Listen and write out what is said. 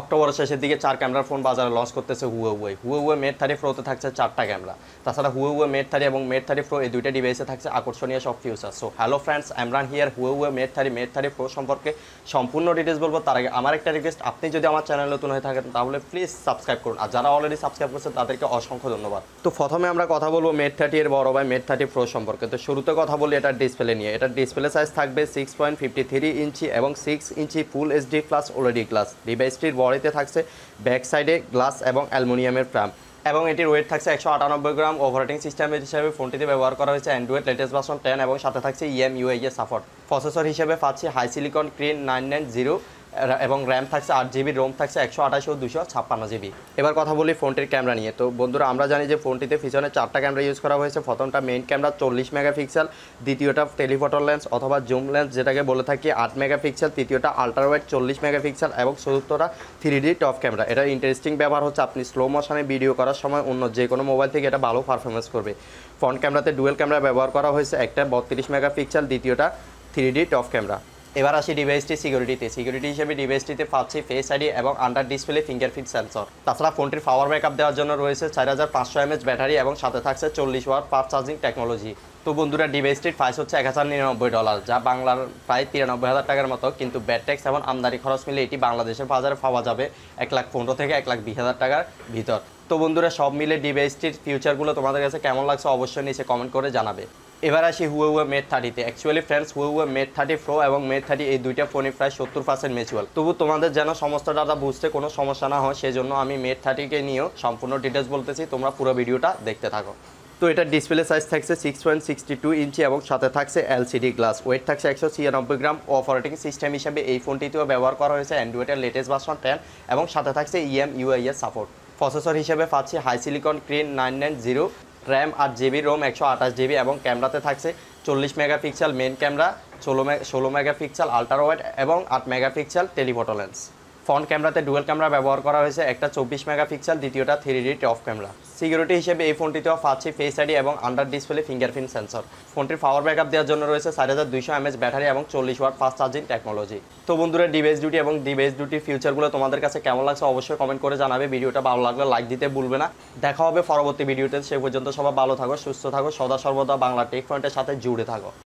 অক্টোবরের শেষের দিকে চার ক্যামেরার ফোন বাজারে লঞ্চ করতেছে হুয়ে হুয়ে হুয়ে হুয়ে মেট থার্টি প্রোতে থাকছে চারটা ক্যামেরা। তাছাড়া হুয়ে হুয়ে মেট থার্টি এবং মেট থার্টি প্রো এই দুইটা ডিভাইসে থাকছে আকর্ষণীয় সব future so hello friends Emran here Huawei Mate thirty Mate thirty Pro সম্পর্কে সম্পূর্ণ ডিটেলস বলব। তার আগে আমার একটা রিকোয়েস্ট আপনি যদি আমার চ্যানেল নতুন হয়ে থাকেন, তাহলে প্লিজ সাবস্ক্রাইব করুন। আর যারা অলরেডি সাবস্ক্রাইব করছে, তাদেরকে অসংখ্য ধন্যবাদ। তো প্রথমে আমরা কথা বলব মেট থার্টি এর বড় ভাই মেট থার্টি প্রো সম্পর্কে। তো শুরুতে কথা বলি এটার ডিসপ্লে নিয়ে। এটার ডিসপ্লে সাইজ থাকবে six point fifty three inch এবং six inch full HD plus OLED glass ডিভাইসটির বডিতে থাকছে ব্যাক সাইডে গ্লাস এবং অ্যালুমিনিয়ামের ফ্রাম এবং এটির ওয়েট থাকছে একশো আটানব্বই গ্রাম। ওভারেটিং সিস্টেম হিসেবে ফোনটিতে ব্যবহার করা হয়েছে অ্যান্ড্রয়েড লেটেস্ট ভার্সন টেন এবং সাথে থাকছে ইএম ইউআই এর সাপোর্ট প্রসেসর হিসেবে পাচ্ছি HiSilicon Kirin nine nine zero এবং র্যাম থাকছে আট জিবি রোম থাকছে একশো আঠাশ ও দুশো ছাপ্পান্ন জিবি এবার কথা বলি ফোনটির ক্যামেরা নিয়ে। তো বন্ধুরা, আমরা জানি যে ফোনটিতে পিছনে চারটা ক্যামেরা ইউজ করা হয়েছে। প্রথমটা মেইন ক্যামেরা চল্লিশ মেগাপিক্সেল দ্বিতীয়টা টেলিফোটো লেন্স অথবা জুম লেন্স যেটাকে বলে থাকি আট মেগাপিক্সেল তৃতীয়টা আল্ট্রাওয়াইড চল্লিশ মেগাপিক্সেল এবং চতুর্থটা থ্রি ডি টপ ক্যামেরা এটা ইন্টারেস্টিং ব্যবহার হচ্ছে, আপনি স্লো মোশনে ভিডিও করার সময় অন্য যে কোনো মোবাইল থেকে এটা ভালো পারফরমেন্স করবে। ফ্রন্ট ক্যামেরাতে ডুয়েল ক্যামেরা ব্যবহার করা হয়েছে, একটা বত্রিশ মেগাপিক্সেল দ্বিতীয়টা থ্রি ডি টপ ক্যামেরা এবার আসি ডিভাইসটি সিকিউরিটিতে সিকিউরিটি হিসেবে ডিভাইসটিতে পাচ্ছি ফেস আইডি এবং আন্ডার ডিসপ্লে ফিঙ্গারপ্রিন্ট সেন্সর তাছাড়া ফোনটির পাওয়ার ব্যাকআপ দেওয়ার জন্য রয়েছে চার হাজার পাঁচশো এমএচ ব্যাটারি এবং সাথে থাকছে চল্লিশ ওয়াট ফাস্ট চার্জিং টেকনোলজি তো বন্ধুরা ডিভাইসটির প্রাইস হচ্ছে এক হাজার নিরানব্বই ডলার যা বাংলার প্রায় তিরানব্বই হাজার টাকার মতো। কিন্তু ব্যাট ট্যাক্স এবং আমদানি খরচ মিলে এটি বাংলাদেশের বাজারে পাওয়া যাবে এক লাখ পনেরো থেকে এক লাখ বিশ হাজার টাকার ভিতর। তো বন্ধুরা, সব মিলে ডিভাইসটির ফিউচারগুলো তোমাদের কাছে কেমন লাগছে অবশ্যই নিচে কমেন্ট করে জানাবে। এবার আসি হুয়ে হুয়ে Mate থার্টিতে actually friends Huawei Huawei Mate thirty pro এবং মেট থার্টি এই দুইটা ফোনই প্রায় সত্তর পার্সেন্ট ম্যাচুয়াল তবু তোমাদের যেন সমস্ত ডাটা বুঝতে কোনো সমস্যা না হয়, সেজন্য আমি মেট থার্টিকে নিয়েও সম্পূর্ণ ডিটেলস বলতেছি। তোমরা পুরো ভিডিওটা দেখতে থাকো। তো এটার ডিসপ্লে সাইজ থাকছে six point sixty two inch এবং সাথে থাকছে এলসিডি গ্লাস ওয়েট থাকছে একশো ছিয়ানব্বই গ্রাম অপারেটিং সিস্টেম হিসেবে এই ফোনটিতেও ব্যবহার করা হয়েছে অ্যান্ড্রয়েডের লেটেস্ট ভার্সন টেন এবং সাথে থাকছে ইএম ইউআই এর সাপোর্ট প্রসেসর হিসেবে পাচ্ছি HiSilicon Kirin nine nine zero RAM আট জিবি রোম একশো আঠাশ জিবি এবং ক্যামেরাতে থাকছে চল্লিশ মেগাপিক্সেল মেন ক্যামেরা ষোলো ষোলো মেগাপিক্সেল আল্ট্রা ওয়াইড এবং আট মেগাপিক্সেল টেলিফোটো লেন্স ফ্রন্ট ক্যামেরাতে ডুয়েল ক্যামেরা ব্যবহার করা হয়েছে, একটা চব্বিশ মেগাপিক্সেল, দ্বিতীয়টা three D top camera. Security হিসেবে এই ফোনটিতেও পাচ্ছি ফেস আইডি এবং আন্ডার ডিসপ্লে ফিঙ্গারপ্রিন্ট সেন্সর ফোনটির পাওয়ার ব্যাকআপ দেওয়ার জন্য রয়েছে চার হাজার দুইশো এমএচ ব্যাটারি এবং চল্লিশ ওয়াট ফাস্ট চার্জিং টেকনোলজি তো বন্ধুরা ডিভাইস ডিউটি এবং ডিভাইস ডিউটির ফিউচারগুলো তোমাদের কাছে কেমন লাগছে অবশ্যই কমেন্ট করে জানাবে। ভিডিওটা ভালো লাগলে লাইক দিতে ভুলবে না। দেখা হবে পরবর্তী ভিডিওতে। সে পর্যন্ত সবাই ভালো থাকো, সুস্থ থাকো, সদা সর্বদা বাংলা টেক পয়েন্টের সাথে জুড়ে থাকো।